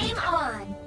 Game on!